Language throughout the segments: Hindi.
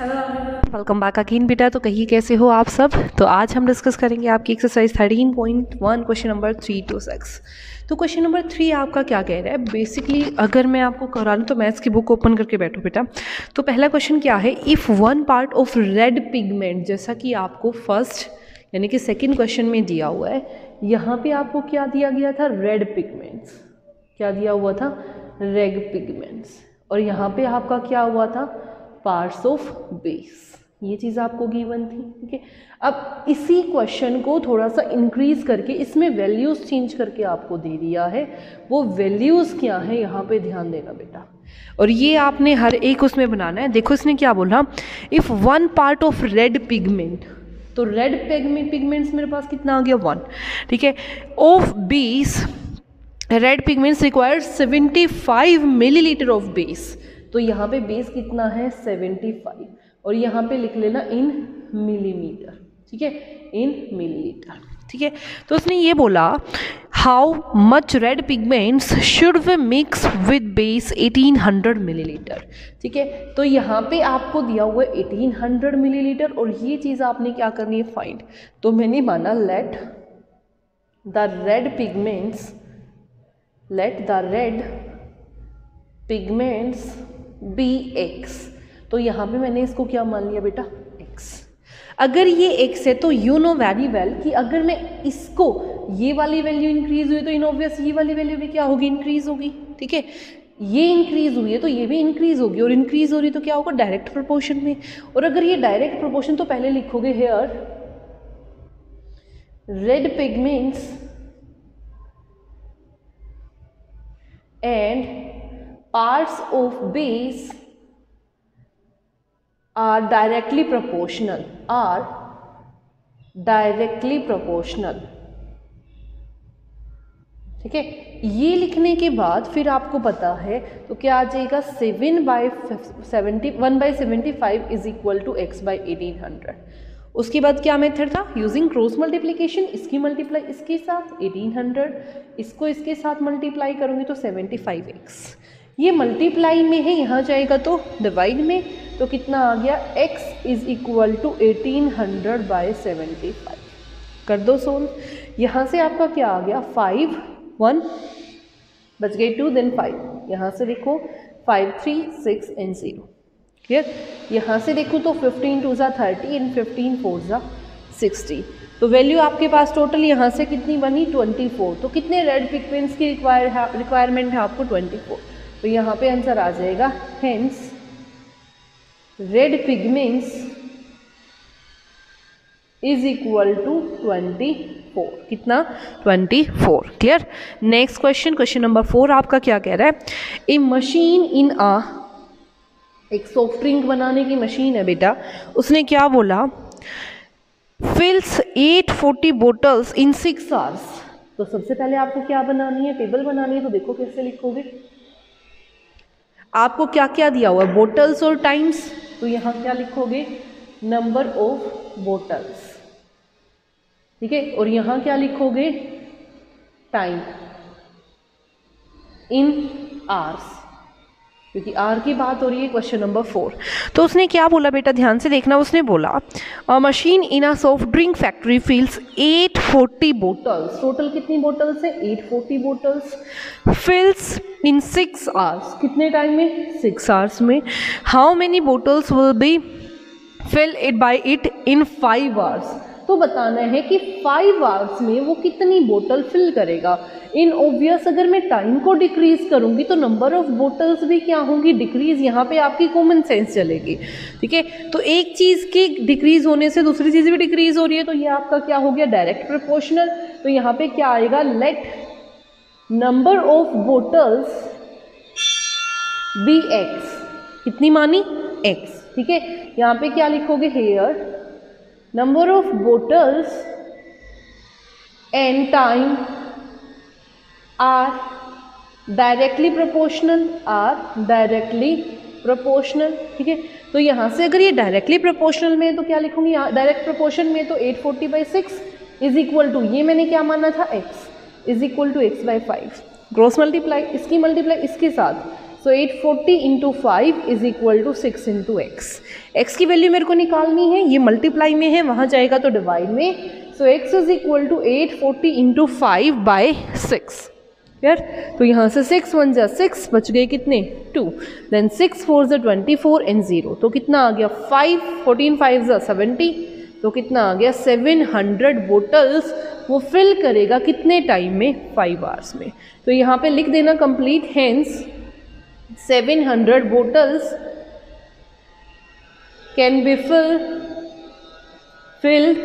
वेलकम बैक अकीन बेटा तो कहिए कैसे हो आप सब? तो आज हम डिस्कस करेंगे आपकी exercise thirteen point one question number three two six तो क्वेश्चन नंबर थ्री आपका क्या कह रहा है? बेसिकली अगर मैं आपको करा लूँ तो मैथ्स की बुक ओपन करके बैठो बेटा। तो पहला क्वेश्चन क्या है? If one part of red pigment जैसा कि आपको फ़र्स्ट यानी कि सेकेंड क्वेश्चन में दिया हुआ है, यहाँ पर आपको क्या दिया गया था? रेड पिगमेंट्स क्या दिया हुआ था? रेड पिगमेंट्स और यहाँ पर आपका क्या हुआ था? पार्ट्स ऑफ़ बेस ये चीज़ आपको गिवन थी, ठीक है? अब इसी क्वेश्चन को थोड़ा सा इंक्रीज करके इसमें वैल्यूज़ चेंज करके आपको दे दिया है। वो वैल्यूज़ क्या है, यहाँ पे ध्यान देना बेटा। और ये आपने हर एक उसमें बनाना है। देखो इसने क्या बोला? If one part of red pigment तो रेड पिगमेंट पिगमेंट्स मेरे पास कितना आ गया? वन ठीक है? Of base red pigments require 75 millilitre of base तो यहाँ पे बेस कितना है? 75 और यहाँ पे लिख लेना इन मिलीमीटर ठीक है? इन मिलीलीटर ठीक है? तो उसने ये बोला how much red pigments should we mix with base 1800 millilitre ठीक है? तो यहाँ पे आपको दिया हुआ है 1800 मिलीलीटर और ये चीज़ आपने क्या करनी है? फाइंड तो मैंने माना let the red pigments let the red pigments be X तो यहाँ पे मैंने इसको क्या मान लिया बेटा? एक्स अगर ये एक्स है तो यू नो वेरी वेल कि अगर मैं इसको ये वाली वैल्यू इंक्रीज हुई तो इन ऑब्वियस ये वाली वैल्यू भी क्या होगी? इंक्रीज होगी, ठीक है? ये इंक्रीज हुई है तो ये भी इंक्रीज होगी, और इंक्रीज हो रही तो क्या होगा? डायरेक्ट प्रोपोर्शन में। और अगर ये डायरेक्ट प्रोपोर्शन तो पहले लिखोगे here red pigments and parts of base are directly proportional, are directly proportional. ठीक है? ये लिखने के बाद फिर आपको पता है तो क्या आ जाएगा? Seven by seventy one by seventy five is equal to X by eighteen hundred उसके बाद क्या मेथड था? यूजिंग क्रॉस मल्टीप्लीकेशन इसकी मल्टीप्लाई इसके साथ एटीन हंड्रेड इसको इसके साथ मल्टीप्लाई करूँगी तो सेवेंटी फाइव एक्स ये मल्टीप्लाई में है, यहाँ जाएगा तो डिवाइड में तो कितना आ गया? X is equal to eighteen hundred by seventy five कर दो सोल्व यहाँ से आपका क्या आ गया? फाइव वन बच गए टू देन फाइव यहाँ से देखो five three six and zero clear यहाँ से देखो तो फिफ्टीन टू ज़ा थर्टी एंड फिफ्टीन फोर ज़ा सिक्सटी तो वैल्यू आपके पास टोटल यहाँ से कितनी बनी? ट्वेंटी फोर तो कितने रेड पिगमेंट्स की रिक्वायर रिक्वायरमेंट है आपको? ट्वेंटी फोर तो यहाँ पे आंसर आ जाएगा hence red pigments is equal to twenty four कितना? Twenty four clear next question question number four आपका क्या कह रहा है? ए मशीन इन आ एक सॉफ्ट ड्रिंक बनाने की मशीन है बेटा। उसने क्या बोला? Fills 840 bottles in six hours तो सबसे पहले आपको क्या बनानी है? टेबल बनानी है तो देखो कैसे लिखोगे। आपको क्या क्या दिया हुआ है? बोटल्स और टाइम्स तो यहाँ क्या लिखोगे? नंबर ऑफ़ बोटल्स ठीक है? और यहाँ क्या लिखोगे? टाइम इन आर्स क्योंकि आर की बात हो रही है क्वेश्चन नंबर फोर तो उसने क्या बोला बेटा? ध्यान से देखना, उसने बोला machine in a soft drink factory fills 840 bottles total कितनी बोटल्स है? 840 bottles fills in six hours कितने टाइम में? सिक्स आवर्स में. How many bottles will be fill it by it in five hours तो बताना है कि फाइव आवर्स में वो कितनी बोतल फिल करेगा। इन ओबियस अगर मैं टाइम को डिक्रीज करूँगी तो नंबर ऑफ़ बोटल्स भी क्या होंगी? डिक्रीज यहाँ पे आपकी कॉमन सेंस चलेगी। ठीक है? तो एक चीज़ की डिक्रीज होने से दूसरी चीज़ भी डिक्रीज हो रही है तो ये आपका क्या हो गया? डायरेक्ट प्रपोर्शनल तो यहाँ पे क्या आएगा? Let number of bottles be X कितनी मानी? एक्स ठीक है? यहाँ पे क्या लिखोगे? Here number of bottles and time are directly proportional are directly proportional ठीक है? तो यहाँ से अगर ये डायरेक्टली प्रोपोर्शनल में तो क्या लिखूँगी? डायरेक्ट प्रोपोर्शन में तो 840 forty by six is equal to ये मैंने क्या माना था? X is equal to X by five cross multiply इसकी मल्टीप्लाई इसके साथ so eight forty into five is equal to six into X X की वैल्यू मेरे को निकालनी है, ये मल्टीप्लाई में है, वहाँ जाएगा तो डिवाइड में. So X is equal to eight forty into five by six यार तो यहाँ से सिक्स वन जा सिक्स बच गए कितने? टू देन सिक्स फोर ज़ा ट्वेंटी फोर एंड ज़ीरो तो कितना आ गया? फाइव फोर्टीन फाइव ज़ा सेवेंटी तो कितना आ गया? सेवन हंड्रेड बोटल्स वो फिल करेगा कितने टाइम में? फाइव आवर्स में. तो यहाँ पे लिख देना complete hence seven hundred bottles can be fill filled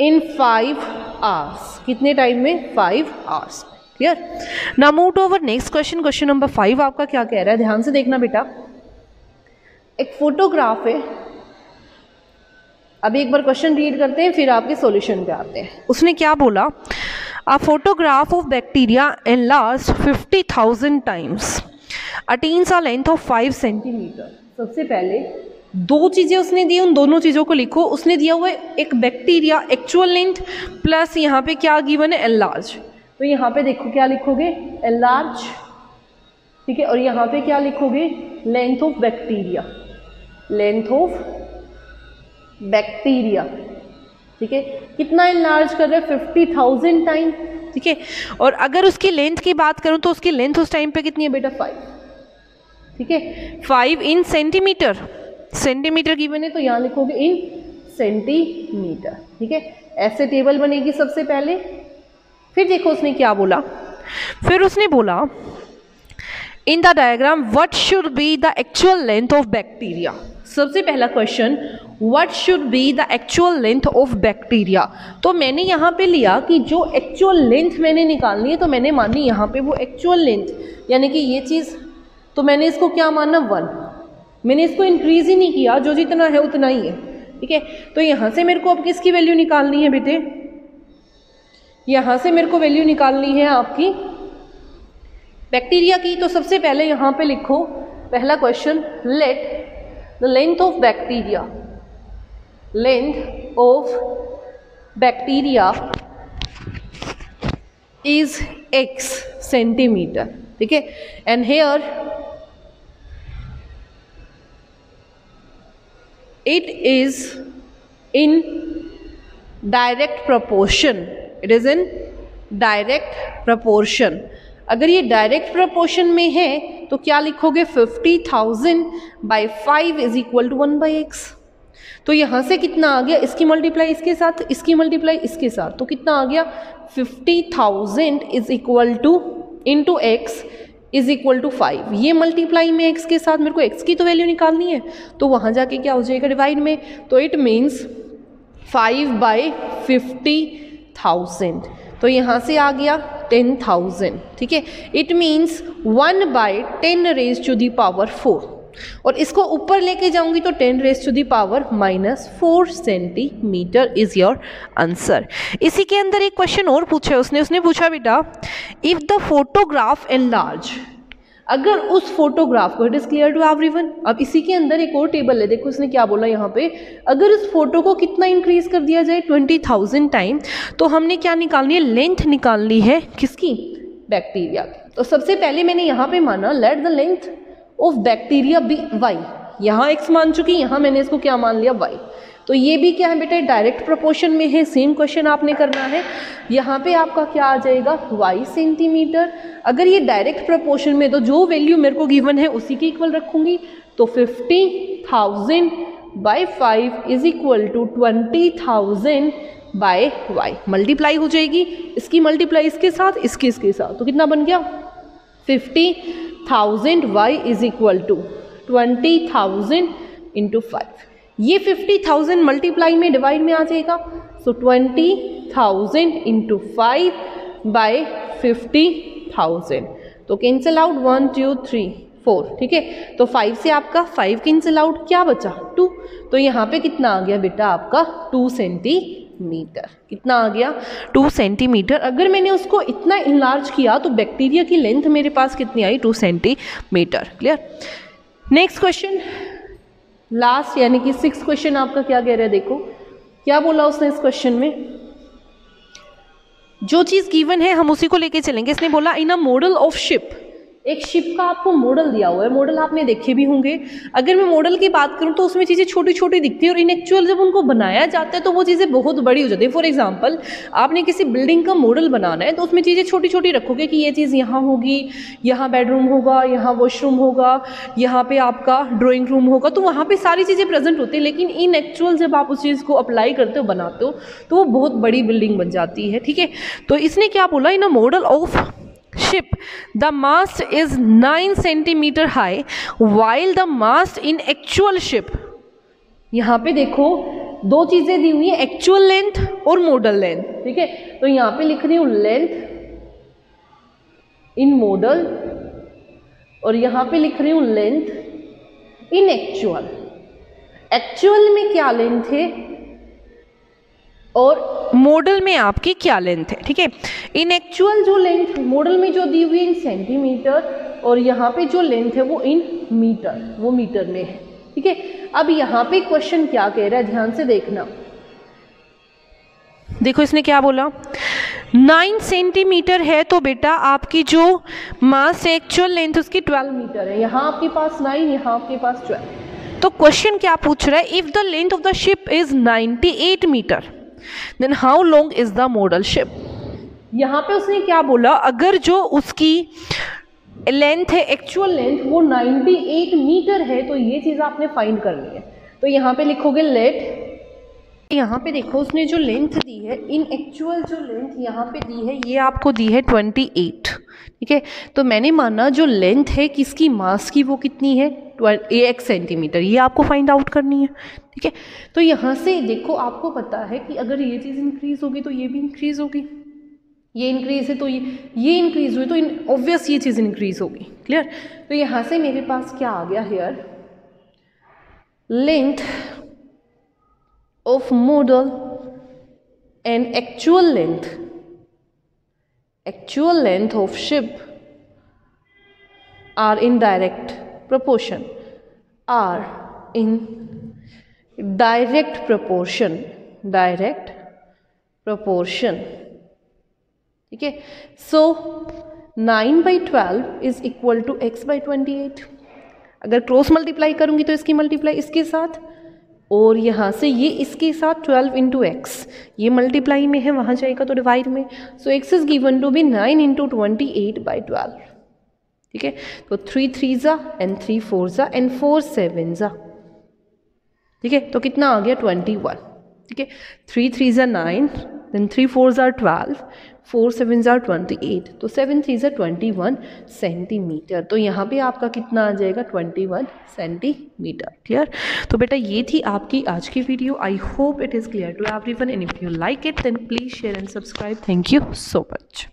in five hours कितने टाइम में? फाइव आवर्स क्लियर ना move over next question question number five आपका क्या कह रहा है? ध्यान से देखना बेटा. एक फोटोग्राफ है. अभी एक बार क्वेश्चन रीड करते हैं, फिर आपके सॉल्यूशन पे आते हैं. उसने क्या बोला? Of bacteria in last fifty thousand times attains a length of five centimetre सबसे पहले दो चीज़ें उसने दी, उन दोनों चीज़ों को लिखो। उसने दिया हुआ है एक बैक्टीरिया एक्चुअल लेंथ प्लस यहाँ पे क्या गिवन है? एल लार्ज तो यहाँ पे देखो क्या लिखोगे? एल लार्ज ठीक है? और यहाँ पे क्या लिखोगे? Length of bacteria length of bacteria ठीक है? कितना लार्ज कर रहे हैं? फिफ्टी थाउज़ेंड टाइम ठीक है? और अगर उसकी लेंथ की बात करूँ तो उसकी लेंथ उस टाइम पे कितनी है बेटा? फाइव ठीक है? Five in centimetre centimetre given है तो यहाँ लिखोगे इन सेंटीमीटर ठीक है? ऐसे टेबल बनेगी सबसे पहले। फिर देखो उसने क्या बोला। फिर उसने बोला in the diagram what should be the actual length of bacteria सबसे पहला question what should be the actual length of bacteria तो मैंने यहाँ पे लिया कि जो एक्चुअल लेंथ मैंने निकालनी है तो मैंने मानी यहाँ पे वो एक्चुअल लेंथ यानी कि ये चीज़ तो मैंने इसको क्या माना? वन मैंने इसको इंक्रीज ही नहीं किया, जो जितना है उतना ही है। ठीक है? तो यहाँ से मेरे को अब किसकी वैल्यू निकालनी है बेटे? यहाँ से मेरे को वैल्यू निकालनी है आपकी बैक्टीरिया की। तो सबसे पहले यहाँ पे लिखो, पहला question let the length of bacteria of bacteria is x centimetre ठीक है and here it is in direct proportion. It is in direct proportion. अगर ये डायरेक्ट प्रपोर्शन में है तो क्या लिखोगे? Fifty thousand by five is equal to one by x तो यहाँ से कितना आ गया? इसकी मल्टीप्लाई इसके साथ, इसकी मल्टीप्लाई इसके साथ। तो कितना आ गया? Fifty thousand is equal to into x is equal to five ये मल्टीप्लाई में एक्स के साथ मेरे को एक्स की तो वैल्यू निकालनी है। तो वहाँ जाके क्या हो जाएगा डिवाइड में? तो it means five by fifty thousand तो यहाँ से आ गया टेन थाउज़ेंड ठीक है? It means one by ten raise to the power four और इसको ऊपर लेके जाऊँगी तो ten raise to the power minus four centimetre is your answer इसी के अंदर एक क्वेश्चन और पूछा है उसने उसने पूछा बेटा if the photograph enlarge अगर उस फोटोग्राफ को it is clear to everyone अब इसी के अंदर एक और टेबल है, देखो उसने क्या बोला यहाँ पे, अगर इस फ़ोटो को कितना इंक्रीज कर दिया जाए ट्वेंटी थाउज़ेंड टाइम तो हमने क्या निकालनी है लेंथ निकालनी है, किसकी? बैक्टीरिया की। तो सबसे पहले मैंने यहाँ पे माना let the length of bacteria be y यहाँ एक्स मान चुकी, यहाँ मैंने इसको क्या मान लिया? वाई तो ये भी क्या है बेटा? डायरेक्ट प्रोपोर्शन में है सेम क्वेश्चन आपने करना है। यहाँ पे आपका क्या आ जाएगा? वाई सेंटीमीटर अगर ये डायरेक्ट प्रोपोर्शन में तो जो वैल्यू मेरे को गिवन है, उसी के इक्वल रखूँगी। तो fifty thousand by five is equal to twenty thousand by y multiply हो जाएगी। इसकी मल्टीप्लाई इसके साथ, इसके इसके साथ। तो कितना बन गया? Fifty thousand y is equal to twenty thousand into five ये फिफ्टी थाउज़ेंड मल्टीप्लाई में डिवाइड में आ जाएगा। So twenty thousand into five by fifty thousand तो cancel out one two three four ठीक है? तो फाइव से आपका फाइव कैंसिल आउट क्या बचा? टू तो यहाँ पे कितना आ गया बेटा? आपका टू सेंटी मीटर कितना आ गया? टू सेंटीमीटर अगर मैंने उसको इतना इनलार्ज किया तो बैक्टीरिया की लेंथ मेरे पास कितनी आई? Two centimetre clear next question last यानी कि सिक्स क्वेश्चन आपका क्या कह रहा है? देखो। क्या बोला उसने इस क्वेश्चन में? जो चीज़ गिवन है, हम उसी को लेके चलेंगे। इसने बोला in a model of ship एक शिप का आपको मॉडल दिया हुआ है। मॉडल आपने देखे भी होंगे। अगर मैं मॉडल की बात करूँ तो उसमें चीज़ें छोटी छोटी दिखती है और इन एक्चुअल जब उनको बनाया जाता है तो वो चीज़ें बहुत बड़ी हो जाती है। फॉर एग्ज़ाम्पल आपने किसी बिल्डिंग का मॉडल बनाना है तो उसमें चीज़ें छोटी छोटी रखोगे कि ये चीज़ यहाँ होगी, यहाँ बेडरूम होगा, यहाँ वॉशरूम होगा, यहाँ पर आपका ड्राइंग रूम होगा। तो वहाँ पर सारी चीज़ें प्रेजेंट होती है, लेकिन इन एक्चुअल जब आप उस चीज़ को अप्लाई करते हो, बनाते हो तो वो बहुत बड़ी बिल्डिंग बन जाती है। ठीक है? तो इसने क्या बोला? In a model of ship, the mast is 9 centimeter high, while the mast in actual ship, यहाँ पे देखो, दो चीज़ें दी हुई है एक्चुअल लेंथ और मॉडल लेंथ ठीक है? तो यहाँ पे लिख रही हूँ लेंथ इन मॉडल और यहाँ पे लिख रही हूँ लेंथ इन एक्चुअल एक्चुअल में क्या लेंथ है? और मॉडल में आपकी क्या लेंथ है, ठीक है? इन एक्चुअल जो लेंथ मॉडल में जो दी हुई इन सेंटीमीटर और यहाँ पे जो लेंथ है वो इन मीटर वो मीटर में है, ठीक है? अब यहाँ पे क्वेश्चन क्या कह रहा है, ध्यान से देखना। देखो इसने क्या बोला? नाइन सेंटीमीटर है तो बेटा आपकी जो मास एक्चुअल लेंथ उसकी ट्वेल्व मीटर है। यहाँ आपके पास नाइन यहाँ आपके पास ट्वेल्व तो क्वेश्चन क्या पूछ रहा है? If the length of the ship is 98 metre then how long is the model ship यहाँ पे उसने क्या बोला? अगर जो उसकी लेंथ है एक्चुअल लेंथ वो 98 मीटर है तो ये चीज़ आपने फाइंड करनी है। तो यहाँ पे लिखोगे लेट यहाँ पे देखो, उसने जो लेंथ दी है इन एक्चुअल जो लेंथ यहाँ पे दी है, ये आपको दी है 28 ठीक है? तो मैंने माना जो लेंथ है, किसकी मास की वो कितनी है? एक सेंटीमीटर ये आपको फाइंड आउट करनी है, ठीक है? तो यहाँ से देखो, आपको पता है कि अगर ये चीज़ इंक्रीज़ होगी तो ये भी इंक्रीज़ होगी। ये इंक्रीज़ है तो ये ये इंक्रीज़ हुई तो ऑब्वियस ये चीज़ इंक्रीज़ होगी क्लियर तो यहाँ से मेरे पास क्या आ गया here length of model and actual length actual length of ship are in direct proportion, are in direct proportion direct proportion. ठीक है so nine by twelve is equal to x by twenty eight अगर क्रॉस मल्टीप्लाई करूँगी तो इसकी मल्टीप्लाई इसके साथ और यहाँ से ये इसके साथ ट्वेल्व इंटू एक्स ये मल्टीप्लाई में है, वहाँ जाएगा तो डिवाइड में। So x is given to be nine into twenty eight by twelve ठीक है? तो थ्री थ्री ज़ा एंड थ्री फोर ज़ा एंड फोर सेवन ज़ा ठीक है? तो कितना आ गया? ट्वेंटी वन ठीक है? थ्री थ्री ज़ा नाइन देन थ्री फोर ज़ार ट्वेल्व फोर सेवन ज़ार ट्वेंटी एट तो सेवन थ्री ज़ार ट्वेंटी वन सेंटीमीटर। तो यहाँ पे आपका कितना आ जाएगा? ट्वेंटी वन सेंटीमीटर क्लियर तो बेटा, ये थी आपकी आज की video. I hope it is clear to everyone and if you like it then please share and subscribe thank you so much